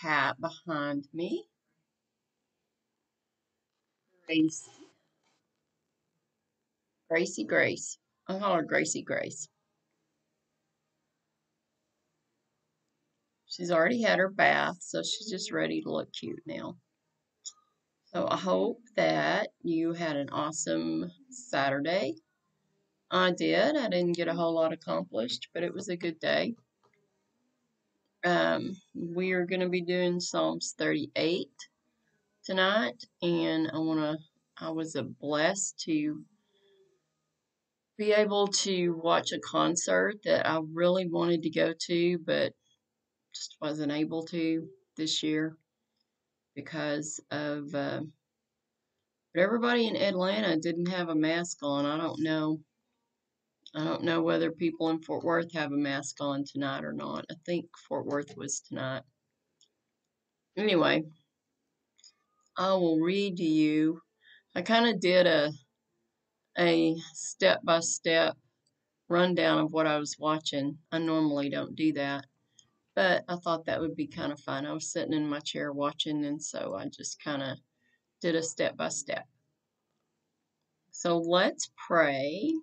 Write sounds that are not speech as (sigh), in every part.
cat behind me. Gracie. Gracie Grace. I call her Gracie Grace. She's already had her bath, so she's just ready to look cute now. So I hope that you had an awesome Saturday. I did. I didn't get a whole lot accomplished, but it was a good day. Um, we are going to be doing Psalms 38 tonight, and I want to. I was blessed to be able to watch a concert that I really wanted to go to, but just wasn't able to this year because of. Uh, but everybody in Atlanta didn't have a mask on. I don't know. I don't know whether people in Fort Worth have a mask on tonight or not. I think Fort Worth was tonight. Anyway, I will read to you. I kind of did a a step by step rundown of what I was watching. I normally don't do that, but I thought that would be kind of fun. I was sitting in my chair watching, and so I just kind of did a step by step. So let's pray.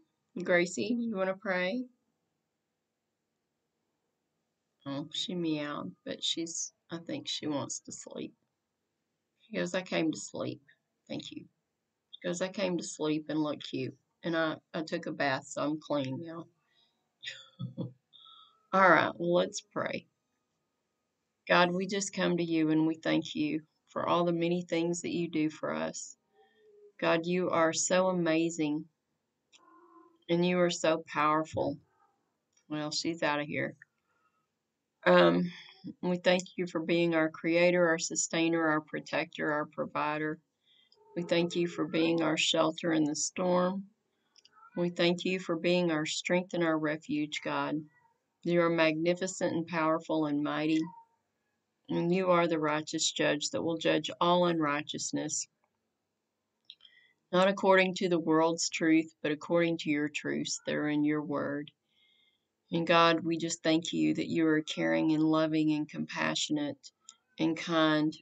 Gracie, you want to pray? Oh, she meowed, but she's, I think she wants to sleep. She goes, I came to sleep. Thank you. She goes, I came to sleep and look cute. And I, I took a bath, so I'm clean now. (laughs) All right, well, let's pray. God, we just come to you and we thank you for all the many things that you do for us. God, you are so amazing and you are so powerful. Well, she's out of here. Um, we thank you for being our creator, our sustainer, our protector, our provider. We thank you for being our shelter in the storm. We thank you for being our strength and our refuge, God. You are magnificent and powerful and mighty. And you are the righteous judge that will judge all unrighteousness, not according to the world's truth, but according to your truths that are in your word. And God, we just thank you that you are caring and loving and compassionate and kind.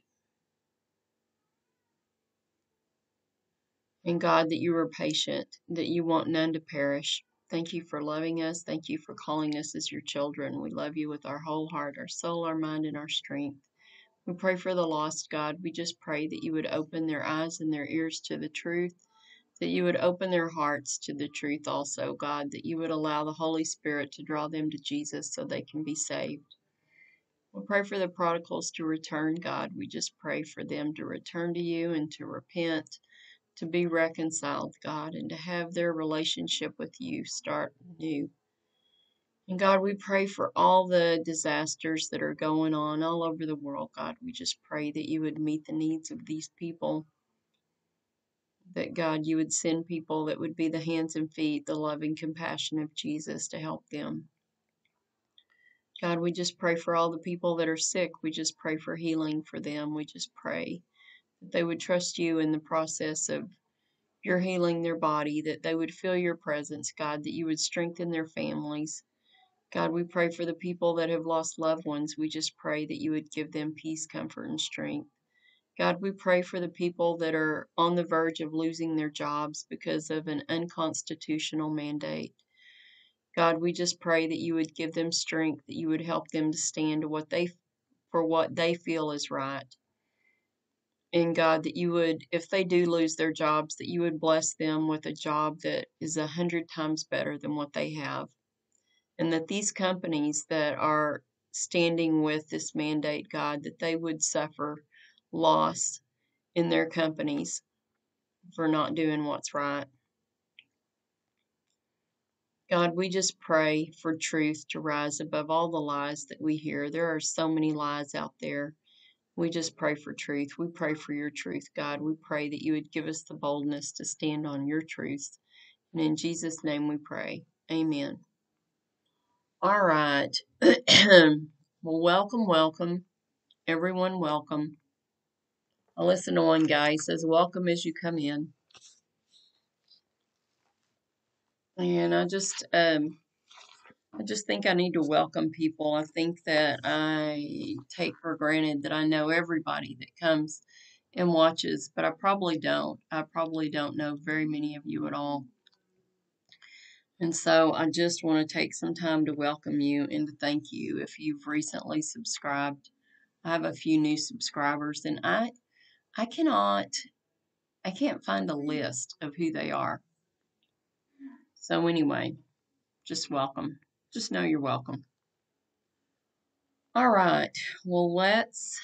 And God, that you are patient, that you want none to perish. Thank you for loving us. Thank you for calling us as your children. We love you with our whole heart, our soul, our mind, and our strength. We pray for the lost, God. We just pray that you would open their eyes and their ears to the truth, that you would open their hearts to the truth also, God, that you would allow the Holy Spirit to draw them to Jesus so they can be saved. We pray for the prodigals to return, God. We just pray for them to return to you and to repent, to be reconciled, God, and to have their relationship with you start new. And God, we pray for all the disasters that are going on all over the world. God, we just pray that you would meet the needs of these people. That God, you would send people that would be the hands and feet, the loving compassion of Jesus to help them. God, we just pray for all the people that are sick. We just pray for healing for them. We just pray that they would trust you in the process of your healing their body, that they would feel your presence, God, that you would strengthen their families God, we pray for the people that have lost loved ones. We just pray that you would give them peace, comfort, and strength. God, we pray for the people that are on the verge of losing their jobs because of an unconstitutional mandate. God, we just pray that you would give them strength, that you would help them to stand what they for what they feel is right. And God, that you would, if they do lose their jobs, that you would bless them with a job that is a hundred times better than what they have and that these companies that are standing with this mandate, God, that they would suffer loss in their companies for not doing what's right. God, we just pray for truth to rise above all the lies that we hear. There are so many lies out there. We just pray for truth. We pray for your truth, God. We pray that you would give us the boldness to stand on your truth. And in Jesus' name we pray. Amen. All right. (clears throat) well, welcome, welcome. Everyone, welcome. I listen to one guy. He says, Welcome as you come in. And I just, um, I just think I need to welcome people. I think that I take for granted that I know everybody that comes and watches, but I probably don't. I probably don't know very many of you at all. And so I just want to take some time to welcome you and to thank you if you've recently subscribed. I have a few new subscribers and I I cannot I can't find a list of who they are. So anyway, just welcome. Just know you're welcome. All right. Well, let's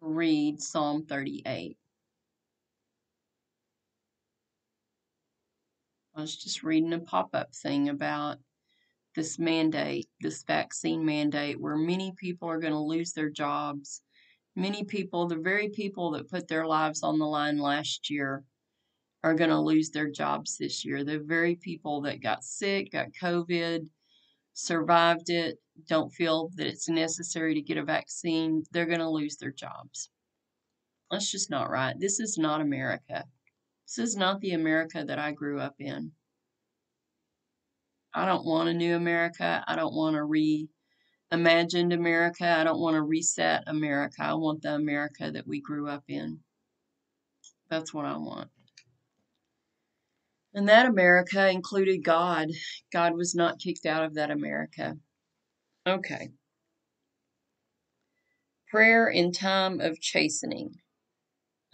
read Psalm 38. I was just reading a pop up thing about this mandate, this vaccine mandate, where many people are going to lose their jobs. Many people, the very people that put their lives on the line last year, are going to lose their jobs this year. The very people that got sick, got COVID, survived it, don't feel that it's necessary to get a vaccine, they're going to lose their jobs. That's just not right. This is not America. This is not the America that I grew up in. I don't want a new America. I don't want a reimagined America. I don't want to reset America. I want the America that we grew up in. That's what I want. And that America included God. God was not kicked out of that America. Okay. Prayer in time of chastening.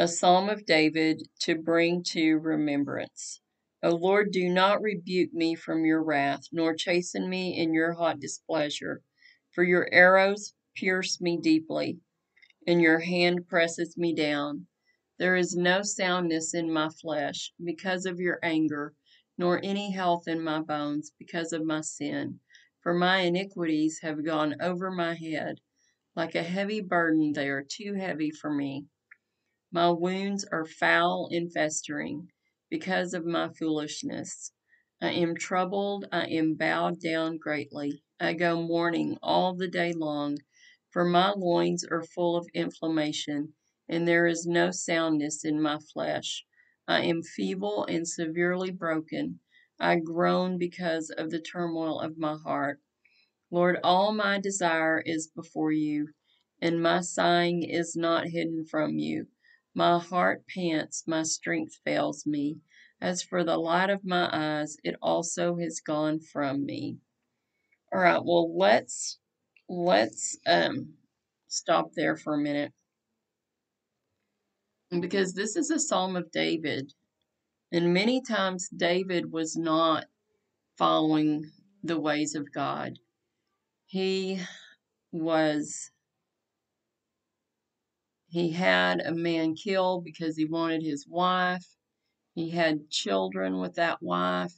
A psalm of David to bring to remembrance. O Lord, do not rebuke me from your wrath, nor chasten me in your hot displeasure. For your arrows pierce me deeply, and your hand presses me down. There is no soundness in my flesh because of your anger, nor any health in my bones because of my sin. For my iniquities have gone over my head. Like a heavy burden, they are too heavy for me. My wounds are foul and festering because of my foolishness. I am troubled, I am bowed down greatly. I go mourning all the day long, for my loins are full of inflammation and there is no soundness in my flesh. I am feeble and severely broken. I groan because of the turmoil of my heart. Lord, all my desire is before you, and my sighing is not hidden from you. My heart pants, my strength fails me. As for the light of my eyes, it also has gone from me. All right, well let's let's um stop there for a minute because this is a psalm of David. And many times David was not following the ways of God. He was, he had a man killed because he wanted his wife. He had children with that wife.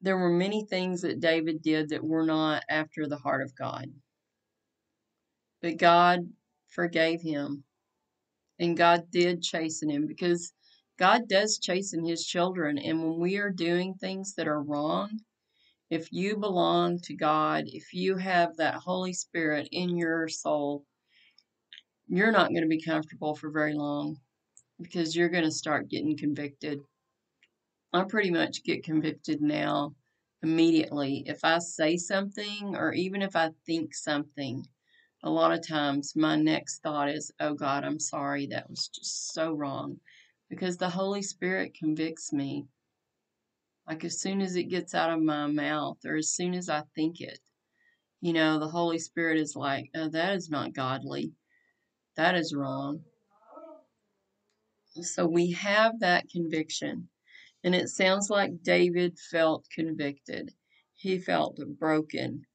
There were many things that David did that were not after the heart of God. But God forgave him and God did chasten him because God does chasten his children. And when we are doing things that are wrong, if you belong to God, if you have that Holy Spirit in your soul, you're not going to be comfortable for very long because you're going to start getting convicted. I pretty much get convicted now immediately. If I say something or even if I think something, a lot of times my next thought is, oh God, I'm sorry. That was just so wrong. Because the Holy Spirit convicts me. Like as soon as it gets out of my mouth or as soon as I think it, you know, the Holy Spirit is like, oh, that is not godly. That is wrong. So we have that conviction. And it sounds like David felt convicted. He felt broken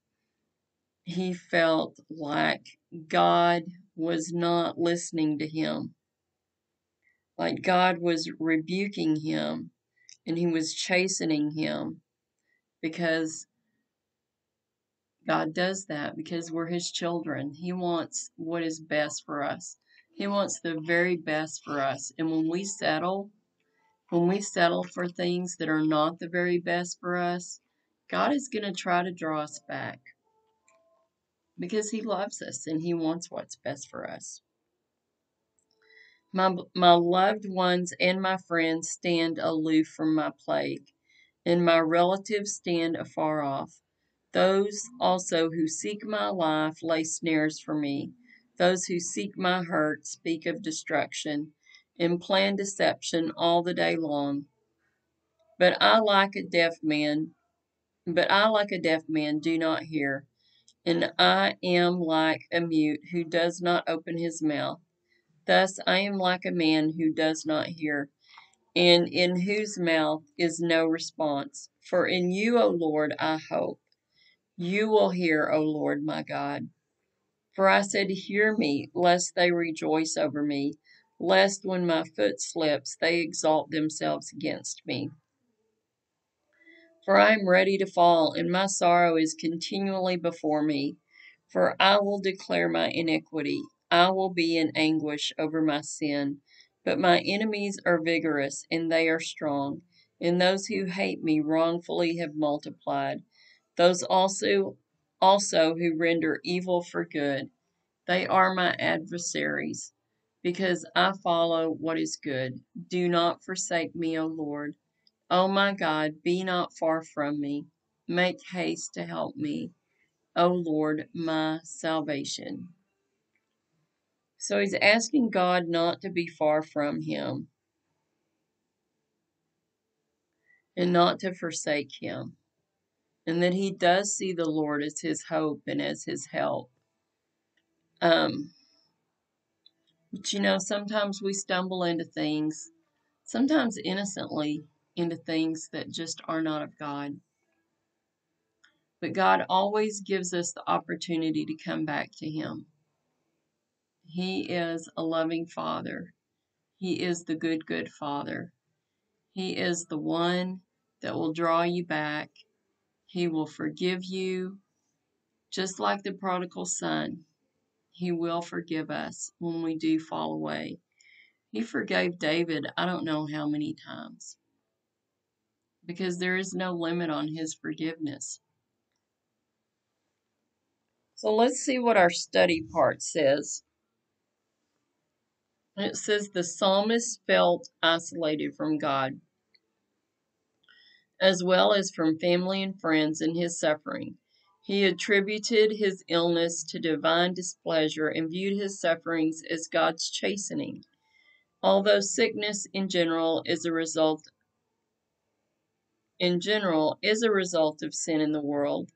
he felt like God was not listening to him, like God was rebuking him and he was chastening him because God does that because we're his children. He wants what is best for us. He wants the very best for us. And when we settle, when we settle for things that are not the very best for us, God is going to try to draw us back because he loves us and he wants what's best for us. My, my loved ones and my friends stand aloof from my plague, and my relatives stand afar off. Those also who seek my life lay snares for me. Those who seek my hurt speak of destruction and plan deception all the day long. But I like a deaf man, but I like a deaf man do not hear, and I am like a mute who does not open his mouth. Thus I am like a man who does not hear, and in whose mouth is no response. For in you, O Lord, I hope. You will hear, O Lord my God. For I said, Hear me, lest they rejoice over me, lest when my foot slips they exalt themselves against me. For I am ready to fall, and my sorrow is continually before me. For I will declare my iniquity, I will be in anguish over my sin. But my enemies are vigorous, and they are strong, and those who hate me wrongfully have multiplied. Those also also who render evil for good. They are my adversaries, because I follow what is good. Do not forsake me, O Lord. O my God, be not far from me. Make haste to help me, O Lord, my salvation. So he's asking God not to be far from him and not to forsake him, and that he does see the Lord as his hope and as his help. Um, but you know, sometimes we stumble into things, sometimes innocently into things that just are not of God. But God always gives us the opportunity to come back to Him. He is a loving Father. He is the good, good Father. He is the one that will draw you back. He will forgive you, just like the prodigal son. He will forgive us when we do fall away. He forgave David, I don't know how many times, because there is no limit on his forgiveness. So let's see what our study part says. It says the psalmist felt isolated from God, as well as from family and friends in his suffering. He attributed his illness to divine displeasure and viewed his sufferings as God's chastening. Although sickness in general is a result in general is a result of sin in the world,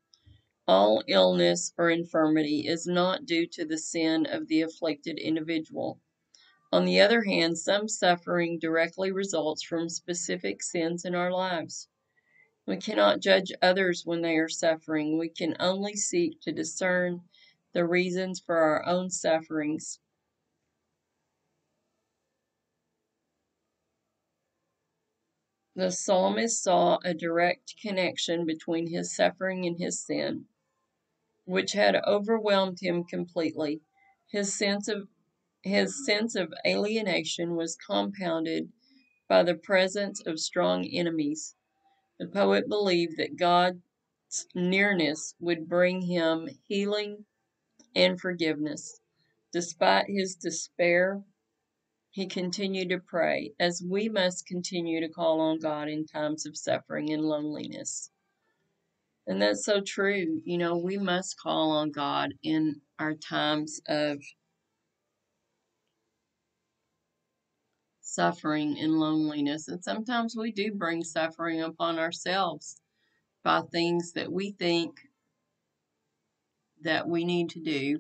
all illness or infirmity is not due to the sin of the afflicted individual. On the other hand, some suffering directly results from specific sins in our lives. We cannot judge others when they are suffering. We can only seek to discern the reasons for our own sufferings. The psalmist saw a direct connection between his suffering and his sin, which had overwhelmed him completely. His sense of his sense of alienation was compounded by the presence of strong enemies. The poet believed that God's nearness would bring him healing and forgiveness. Despite his despair, he continued to pray, as we must continue to call on God in times of suffering and loneliness. And that's so true. You know, we must call on God in our times of suffering and loneliness. And sometimes we do bring suffering upon ourselves by things that we think that we need to do,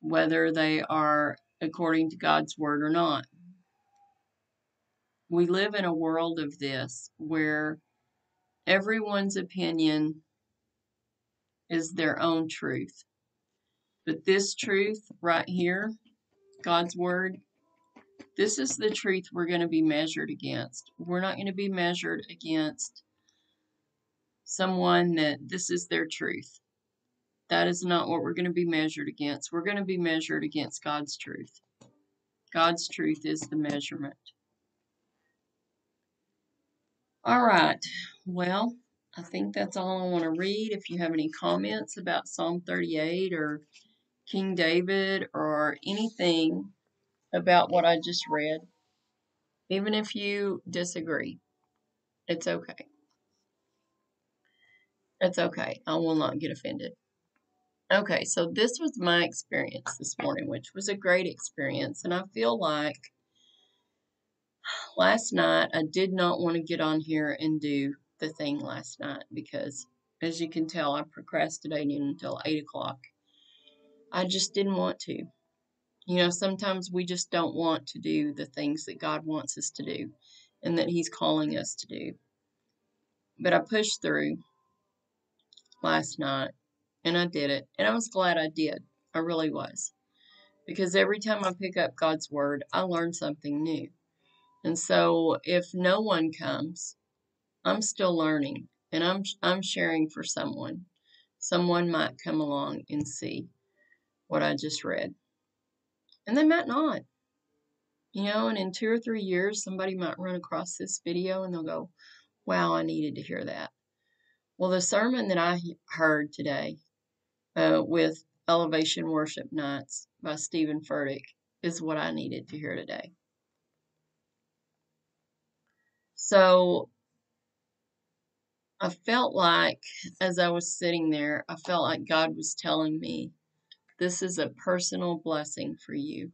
whether they are according to God's word or not. We live in a world of this where everyone's opinion is their own truth. But this truth right here, God's word, this is the truth we're going to be measured against. We're not going to be measured against someone that this is their truth. That is not what we're going to be measured against. We're going to be measured against God's truth. God's truth is the measurement. All right. Well, I think that's all I want to read. If you have any comments about Psalm 38 or King David or anything about what I just read, even if you disagree, it's okay. It's okay. I will not get offended. Okay, so this was my experience this morning, which was a great experience. And I feel like last night I did not want to get on here and do the thing last night because, as you can tell, I procrastinated until 8 o'clock. I just didn't want to. You know, sometimes we just don't want to do the things that God wants us to do and that He's calling us to do. But I pushed through last night and I did it. And I was glad I did. I really was. Because every time I pick up God's Word, I learn something new. And so if no one comes, I'm still learning and I'm I'm sharing for someone. Someone might come along and see what I just read. And they might not. You know, and in two or three years, somebody might run across this video and they'll go, wow, I needed to hear that. Well, the sermon that I heard today uh, with Elevation Worship Nights by Stephen Furtick is what I needed to hear today. So I felt like, as I was sitting there, I felt like God was telling me, this is a personal blessing for you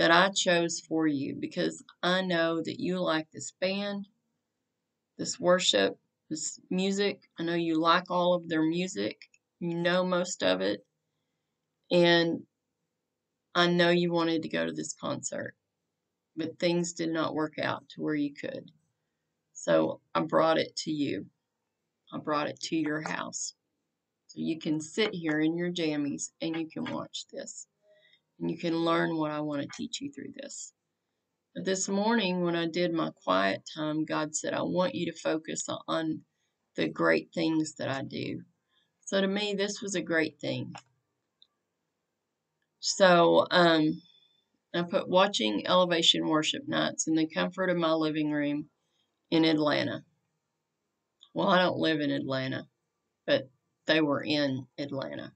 that I chose for you because I know that you like this band, this worship, this music. I know you like all of their music. You know most of it. And I know you wanted to go to this concert, but things did not work out to where you could. So I brought it to you. I brought it to your house. You can sit here in your jammies and you can watch this. And you can learn what I want to teach you through this. But this morning, when I did my quiet time, God said, I want you to focus on the great things that I do. So to me, this was a great thing. So um, I put watching Elevation Worship Nights in the comfort of my living room in Atlanta. Well, I don't live in Atlanta, but they were in Atlanta.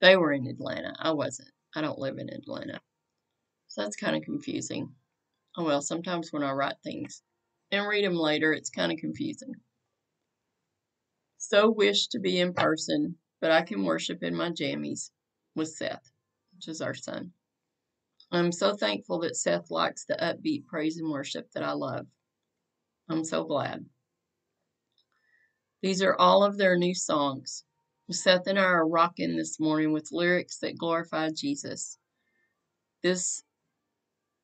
They were in Atlanta. I wasn't. I don't live in Atlanta. So that's kind of confusing. Oh well, sometimes when I write things and read them later, it's kind of confusing. So wish to be in person, but I can worship in my jammies with Seth, which is our son. I'm so thankful that Seth likes the upbeat praise and worship that I love. I'm so glad. These are all of their new songs. Seth and I are rocking this morning with lyrics that glorify Jesus. This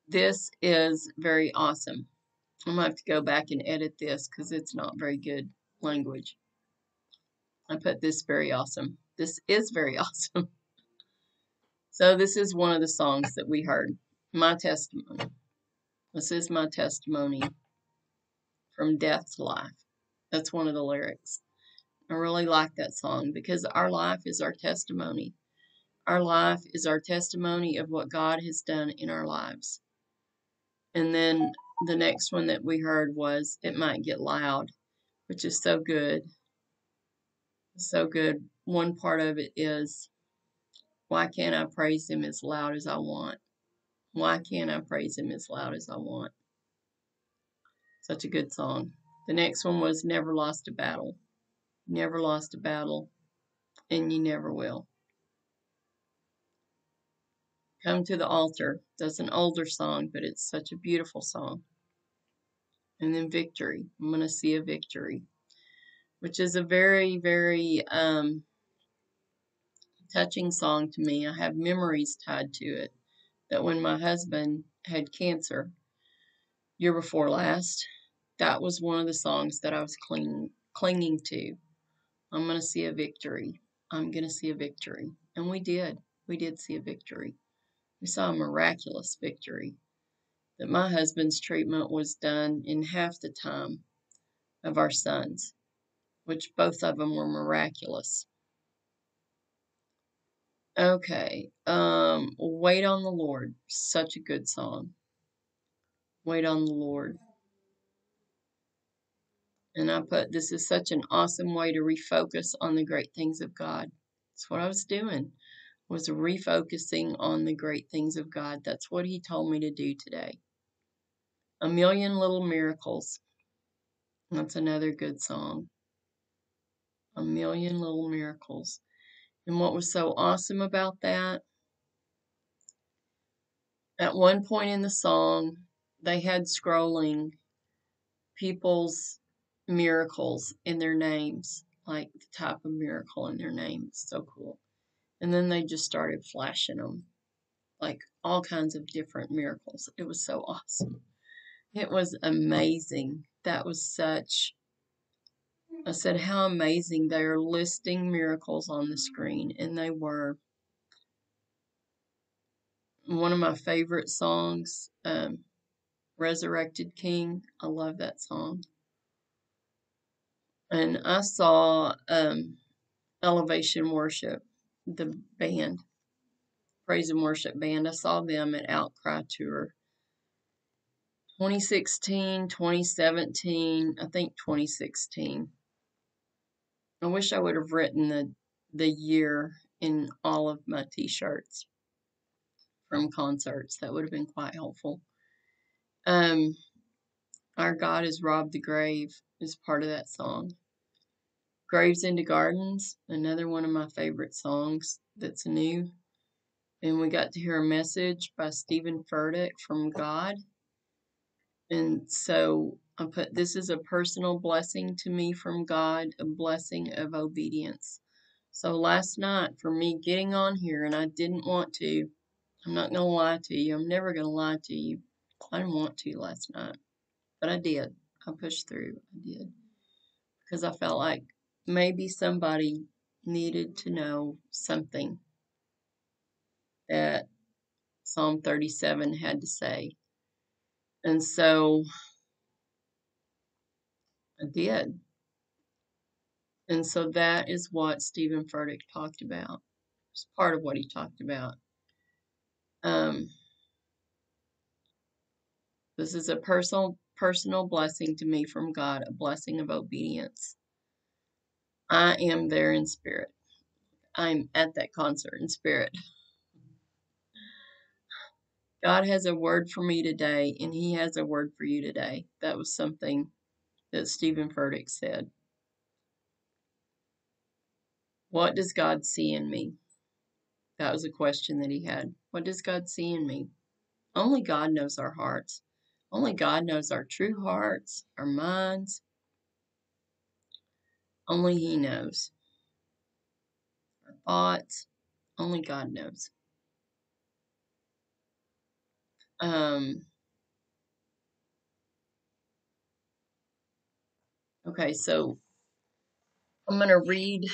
this is very awesome. I'm gonna have to go back and edit this because it's not very good language. I put this very awesome. This is very (laughs) awesome. So this is one of the songs that we heard. My testimony. This is my testimony from death to life. That's one of the lyrics. I really like that song because our life is our testimony. Our life is our testimony of what God has done in our lives. And then the next one that we heard was It Might Get Loud, which is so good. So good. One part of it is Why can't I praise Him as loud as I want? Why can't I praise Him as loud as I want? Such a good song. The next one was Never Lost a Battle. Never lost a battle, and you never will. Come to the altar. That's an older song, but it's such a beautiful song. And then victory. I'm going to see a victory, which is a very, very um, touching song to me. I have memories tied to it. That when my husband had cancer, year before last, that was one of the songs that I was clinging, clinging to. I'm going to see a victory. I'm going to see a victory. And we did. We did see a victory. We saw a miraculous victory. That my husband's treatment was done in half the time of our sons, which both of them were miraculous. Okay. Um, Wait on the Lord. Such a good song. Wait on the Lord. And I put, this is such an awesome way to refocus on the great things of God. That's what I was doing, was refocusing on the great things of God. That's what he told me to do today. A Million Little Miracles. That's another good song. A million little miracles. And what was so awesome about that? At one point in the song, they had scrolling people's miracles in their names, like the type of miracle in their name. so cool. And then they just started flashing them, like all kinds of different miracles. It was so awesome. It was amazing. That was such. I said, how amazing. They are listing miracles on the screen, and they were. One of my favorite songs, um, Resurrected King. I love that song. And I saw um, Elevation Worship, the band, Praise and Worship Band. I saw them at Outcry Tour 2016, 2017, I think 2016. I wish I would have written the the year in all of my t-shirts from concerts. That would have been quite helpful. Um, Our God has robbed the grave is part of that song. Graves into Gardens, another one of my favorite songs that's new. And we got to hear a message by Stephen Furtick from God. And so I put this is a personal blessing to me from God, a blessing of obedience. So last night, for me getting on here, and I didn't want to, I'm not going to lie to you, I'm never going to lie to you. I didn't want to last night, but I did. I pushed through. I did. Because I felt like maybe somebody needed to know something that Psalm 37 had to say. And so I did. And so that is what Stephen Furtick talked about. It's part of what he talked about. Um, this is a personal personal blessing to me from God, a blessing of obedience. I am there in spirit. I'm at that concert in spirit. God has a word for me today, and He has a word for you today. That was something that Stephen Furtick said. What does God see in me? That was a question that he had. What does God see in me? Only God knows our hearts. Only God knows our true hearts, our minds. Only He knows. Our thoughts. Only God knows. Um, okay, so I'm going to read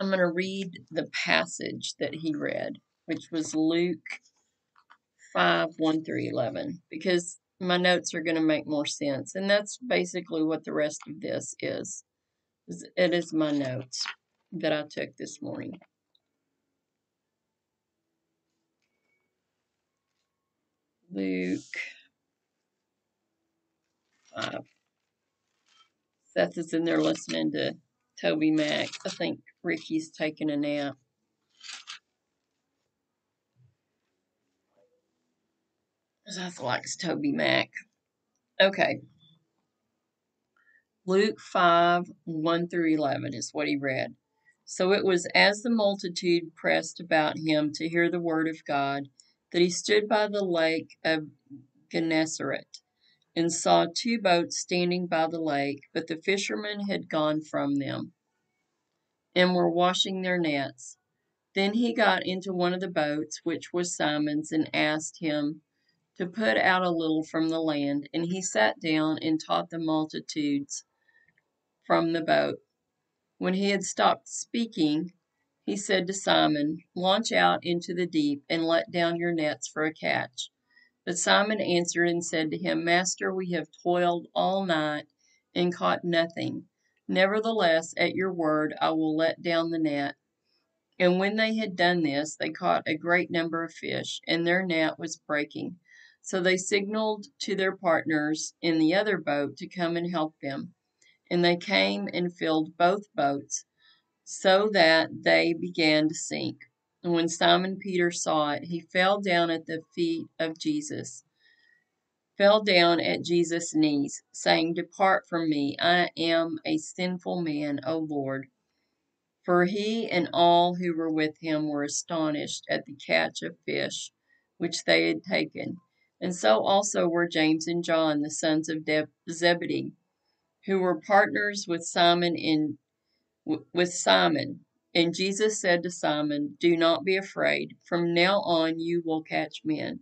I'm going to read the passage that he read, which was Luke 5 1 through 11 because my notes are going to make more sense. And that's basically what the rest of this is. It is my notes that I took this morning. Luke 5. Seth is in there listening to Toby Mac. I think Ricky's taking a nap. Seth likes Toby Mac. Okay. Luke 5 1 through 11 is what he read. So it was as the multitude pressed about him to hear the word of God that he stood by the lake of Gennesaret and saw two boats standing by the lake, but the fishermen had gone from them and were washing their nets. Then he got into one of the boats, which was Simon's, and asked him to put out a little from the land. And he sat down and taught the multitudes from the boat. When he had stopped speaking, he said to Simon, Launch out into the deep and let down your nets for a catch. But Simon answered and said to him, Master, we have toiled all night and caught nothing. Nevertheless, at your word, I will let down the net. And when they had done this, they caught a great number of fish, and their net was breaking. So they signaled to their partners in the other boat to come and help them. And they came and filled both boats, so that they began to sink. And when Simon Peter saw it, he fell down at the feet of Jesus, fell down at Jesus' knees, saying, Depart from me, I am a sinful man, O Lord. For he and all who were with him were astonished at the catch of fish which they had taken. And so also were James and John, the sons of Zebedee, who were partners with Simon in with Simon. And Jesus said to Simon, Do not be afraid. From now on you will catch men.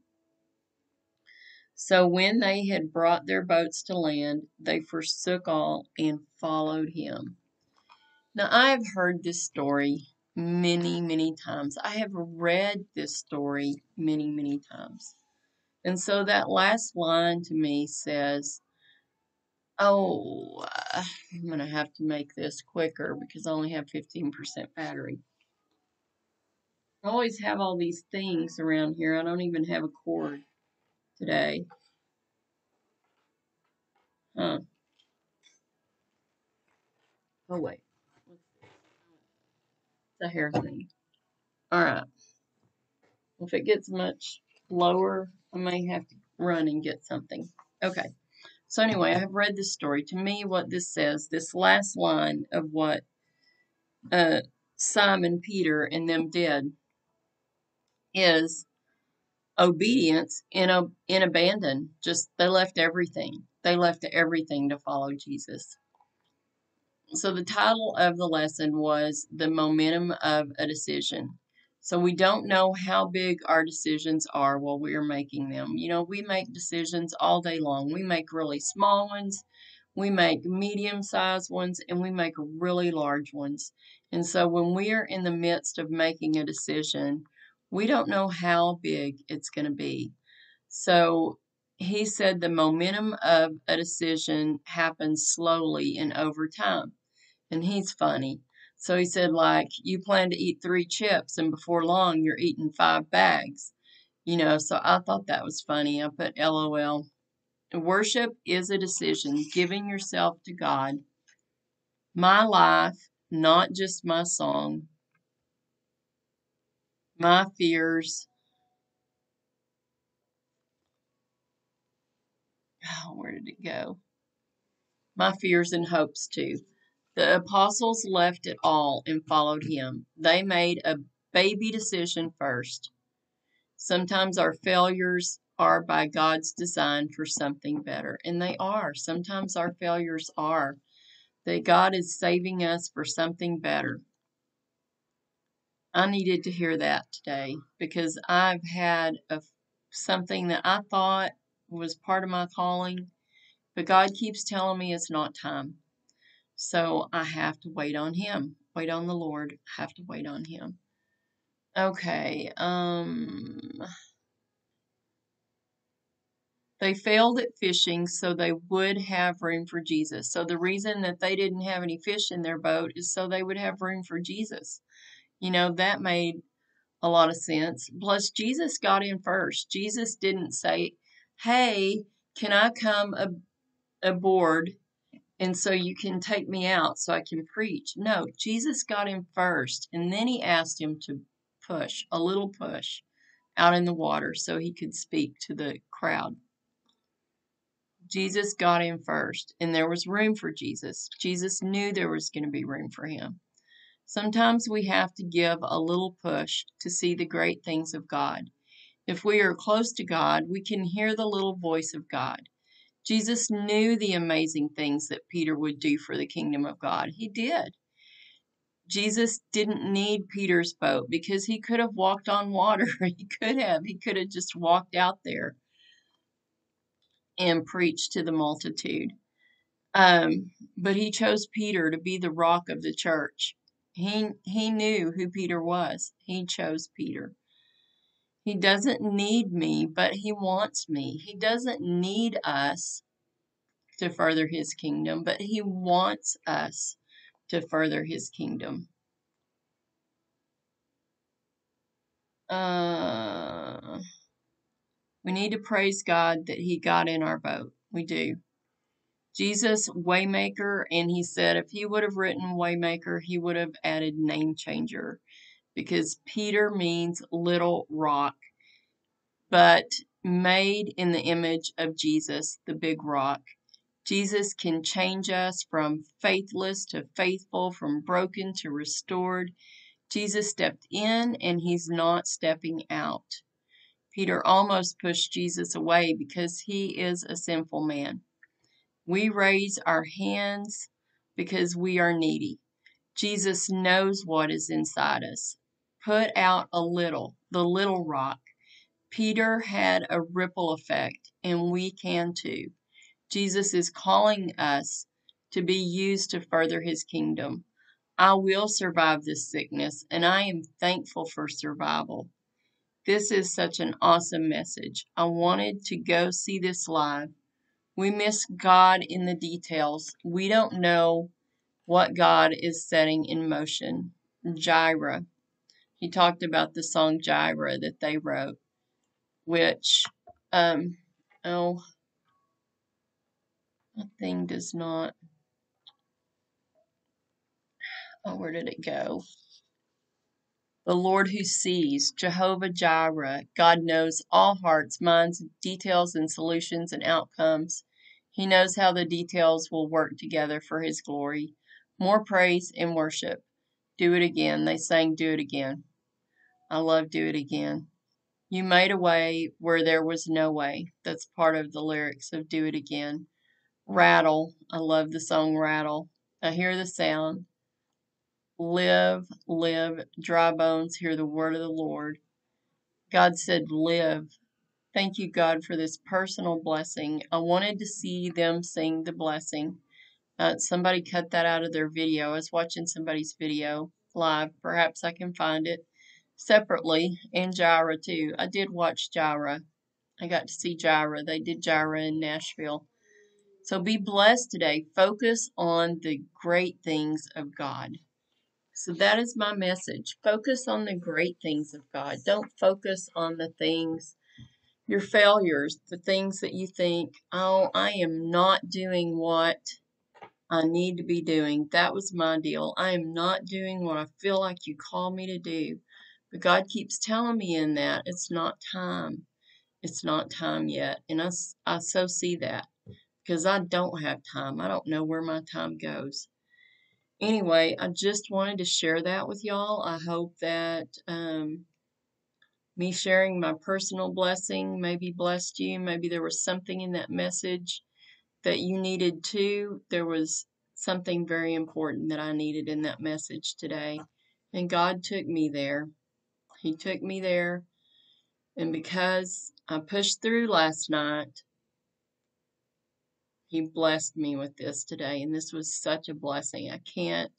So when they had brought their boats to land, they forsook all and followed him. Now, I have heard this story many, many times. I have read this story many, many times. And so that last line to me says, Oh, uh, I'm going to have to make this quicker because I only have 15% battery. I always have all these things around here. I don't even have a cord today. Huh. Oh, wait. It's a hair thing. All right. If it gets much lower, I may have to run and get something. Okay. So anyway, I have read this story. To me, what this says, this last line of what uh, Simon, Peter, and them did is obedience in a in abandon. Just they left everything. They left everything to follow Jesus. So the title of the lesson was the momentum of a decision. So we don't know how big our decisions are while we are making them. You know, we make decisions all day long. We make really small ones, we make medium sized ones, and we make really large ones. And so when we are in the midst of making a decision, we don't know how big it's going to be. So he said the momentum of a decision happens slowly and over time. And he's funny. So he said, like, you plan to eat three chips, and before long, you're eating five bags. You know, so I thought that was funny. I put LOL. Worship is a decision, giving yourself to God. My life, not just my song, my fears. Oh, (sighs) where did it go? My fears and hopes, too. The apostles left it all and followed him. They made a baby decision first. Sometimes our failures are by God's design for something better, and they are. Sometimes our failures are that God is saving us for something better. I needed to hear that today because I've had a, something that I thought was part of my calling, but God keeps telling me it's not time. So I have to wait on him. Wait on the Lord. I Have to wait on him. Okay. Um they failed at fishing so they would have room for Jesus. So the reason that they didn't have any fish in their boat is so they would have room for Jesus. You know, that made a lot of sense. Plus Jesus got in first. Jesus didn't say, "Hey, can I come ab- aboard and so you can take me out so I can preach. No, Jesus got him first, and then he asked him to push, a little push, out in the water so he could speak to the crowd. Jesus got him first, and there was room for Jesus. Jesus knew there was going to be room for him. Sometimes we have to give a little push to see the great things of God. If we are close to God, we can hear the little voice of God. Jesus knew the amazing things that Peter would do for the kingdom of God. He did. Jesus didn't need Peter's boat because he could have walked on water. (laughs) He could have. He could have just walked out there and preached to the multitude. Um, but he chose Peter to be the rock of the church. He he knew who Peter was. He chose Peter. He doesn't need me, but he wants me. He doesn't need us to further his kingdom, but he wants us to further his kingdom. Uh, we need to praise God that he got in our boat. We do. Jesus, Waymaker, and he said if he would have written Waymaker, he would have added name changer because Peter means little rock, but made in the image of Jesus, the big rock. Jesus can change us from faithless to faithful, from broken to restored. Jesus stepped in and he's not stepping out. Peter almost pushed Jesus away because he is a sinful man. We raise our hands because we are needy. Jesus knows what is inside us. Put out a little, the little rock. Peter had a ripple effect, and we can too. Jesus is calling us to be used to further his kingdom. I will survive this sickness, and I am thankful for survival. This is such an awesome message. I wanted to go see this live. We miss God in the details. We don't know what God is setting in motion. Jireh. He talked about the song Jireh that they wrote, which, um, oh, that thing does not. Oh, where did it go? The Lord who sees, Jehovah Jireh. God knows all hearts, minds, details, and solutions and outcomes. He knows how the details will work together for His glory. More praise and worship. Do it again. They sang, Do it again. I love Do It Again. You made a way where there was no way. That's part of the lyrics of Do It Again. Rattle. I love the song Rattle. I hear the sound. Live, live, dry bones, hear the word of the Lord. God said, Live. Thank you, God, for this personal blessing. I wanted to see them sing the blessing. Uh, somebody cut that out of their video. I was watching somebody's video live. Perhaps I can find it separately and Jireh too. I did watch Jireh. I got to see Jireh. They did Jireh in Nashville. So be blessed today. Focus on the great things of God. So that is my message. Focus on the great things of God. Don't focus on the things, your failures, the things that you think, oh, I am not doing what I need to be doing. That was my deal. I am not doing what I feel like you call me to do. But God keeps telling me in that it's not time. It's not time yet. And I, I so see that because I don't have time. I don't know where my time goes anyway, I just wanted to share that with y'all. I hope that um, me sharing my personal blessing maybe blessed you. Maybe there was something in that message that you needed too. There was something very important that I needed in that message today. And God took me there. He took me there. And because I pushed through last night, he blessed me with this today, and this was such a blessing. I can't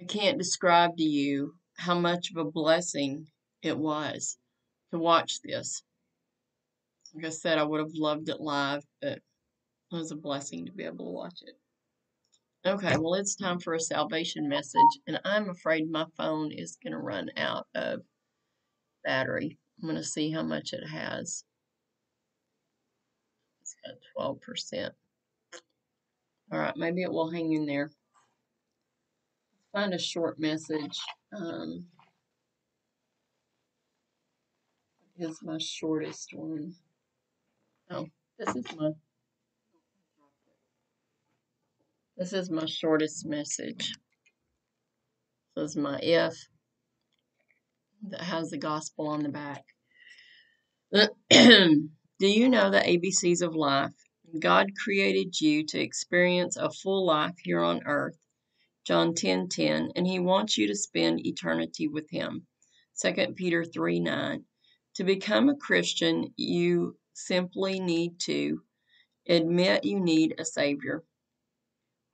I can't describe to you how much of a blessing it was to watch this. Like I said, I would have loved it live, but it was a blessing to be able to watch it. Okay, well, it's time for a salvation message, and I'm afraid my phone is going to run out of battery. I'm going to see how much it has. It's got 12%. All right, maybe it will hang in there. Find a short message. Um, is my shortest one. Oh, this is my this is my shortest message. This is my if that has the gospel on the back. (clears throat) Do you know the ABCs of life? God created you to experience a full life here on earth, John 10 10, and He wants you to spend eternity with Him, 2 Peter 3 9. To become a Christian, you simply need to admit you need a Savior.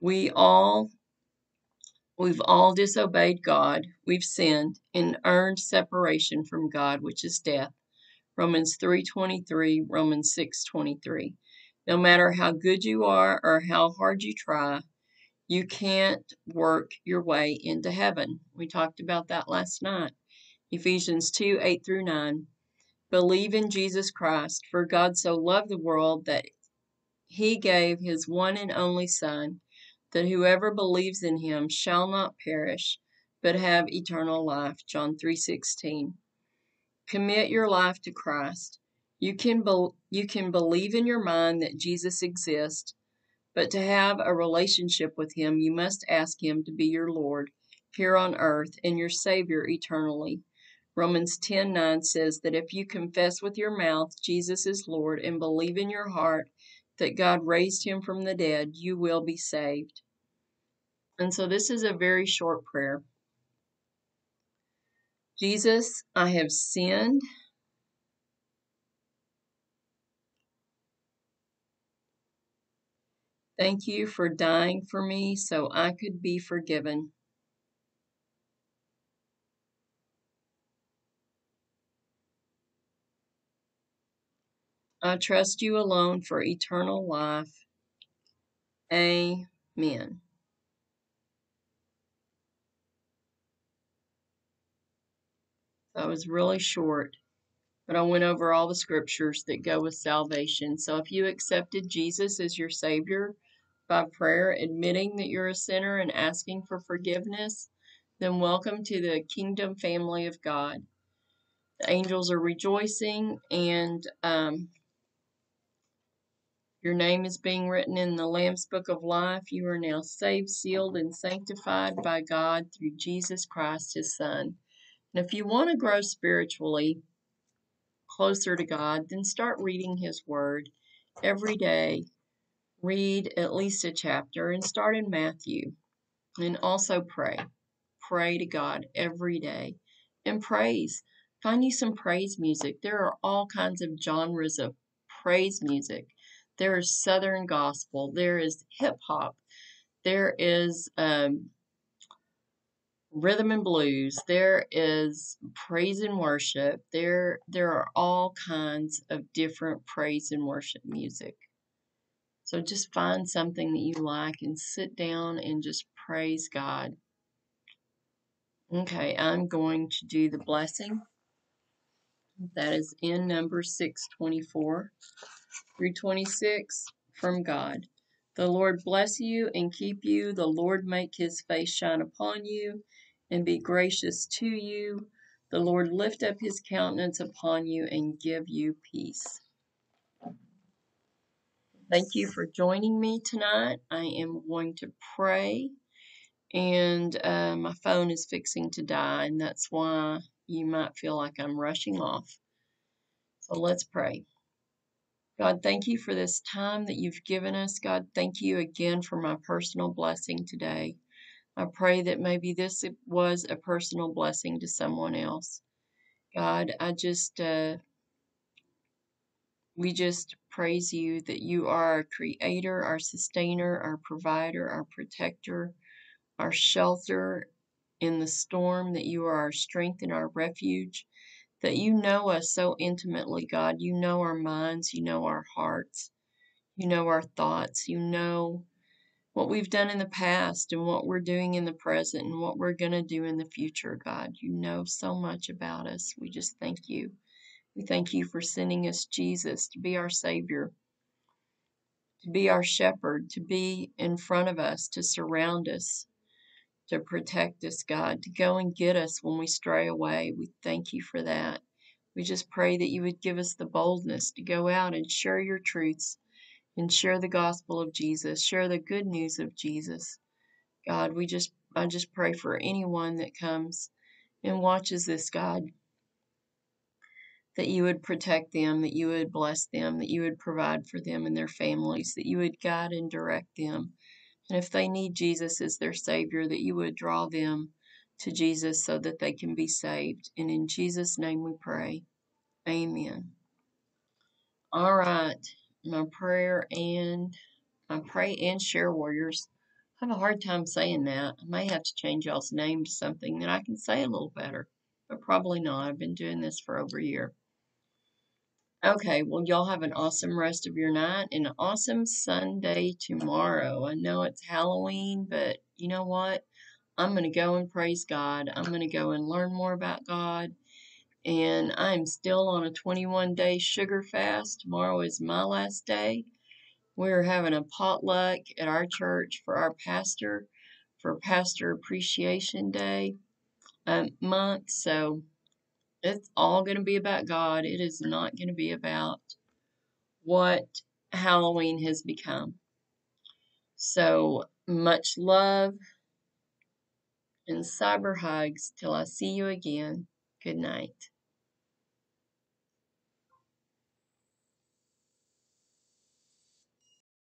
We all We've all disobeyed God, we've sinned and earned separation from God, which is death. Romans 3:23, Romans 6:23. No matter how good you are or how hard you try, you can't work your way into heaven. We talked about that last night. Ephesians 2 8 through 9. Believe in Jesus Christ, for God so loved the world that he gave his one and only Son, that whoever believes in him shall not perish, but have eternal life. John 3:16. Commit your life to Christ. You can, be, you can believe in your mind that Jesus exists, But to have a relationship with Him, you must ask Him to be your Lord here on earth and your Savior eternally. Romans 10:9 says that if you confess with your mouth Jesus is Lord and believe in your heart that God raised him from the dead, you will be saved. And so this is a very short prayer. Jesus, I have sinned. Thank you for dying for me so I could be forgiven. I trust you alone for eternal life. Amen. That was really short, but I went over all the scriptures that go with salvation. So if you accepted Jesus as your Savior by prayer, admitting that you're a sinner and asking for forgiveness, then welcome to the kingdom family of God. The angels are rejoicing, and um, your name is being written in the Lamb's Book of Life. You are now saved, sealed, and sanctified by God through Jesus Christ, His Son. And if you want to grow spiritually closer to God, then start reading His Word every day. Read at least a chapter and start in Matthew. And also pray. Pray to God every day and praise. Find you some praise music. There are all kinds of genres of praise music. There is Southern gospel. There is hip hop. There is um, rhythm and blues. There is praise and worship. There, there are all kinds of different praise and worship music. So just find something that you like and sit down and just praise God. Okay, I'm going to do the blessing. That is in number 624 through 26 from God. The Lord bless you and keep you. The Lord make his face shine upon you and be gracious to you. The Lord lift up his countenance upon you and give you peace. Thank you for joining me tonight. I am going to pray, and uh, my phone is fixing to die, and that's why you might feel like I'm rushing off. So let's pray. God, thank you for this time that you've given us. God, thank you again for my personal blessing today. I pray that maybe this was a personal blessing to someone else. God, I just, uh, we just praise you that you are our creator, our sustainer, our provider, our protector, our shelter in the storm, that you are our strength and our refuge that you know us so intimately, God. You know our minds, you know our hearts, you know our thoughts, you know what we've done in the past and what we're doing in the present and what we're going to do in the future, God. You know so much about us. We just thank you. We thank you for sending us Jesus to be our Savior, to be our shepherd, to be in front of us, to surround us, to protect us, God, to go and get us when we stray away. We thank you for that. We just pray that you would give us the boldness to go out and share your truths and share the gospel of Jesus, share the good news of Jesus. God, we just I just pray for anyone that comes and watches this, God, that you would protect them, that you would bless them, that you would provide for them and their families, that you would guide and direct them. And if they need Jesus as their Savior, that you would draw them to Jesus so that they can be saved. And in Jesus' name we pray. Amen. All right. My prayer and my pray and share warriors. I have a hard time saying that. I may have to change y'all's name to something that I can say a little better, but probably not. I've been doing this for over a year. Okay, well, y'all have an awesome rest of your night and an awesome Sunday tomorrow. I know it's Halloween, but you know what? I'm going to go and praise God. I'm going to go and learn more about God and I'm still on a 21 day sugar fast. Tomorrow is my last day. We're having a potluck at our church for our pastor for Pastor Appreciation Day um, month. So it's all going to be about God. It is not going to be about what Halloween has become. So much love and cyber hugs till I see you again. Good night.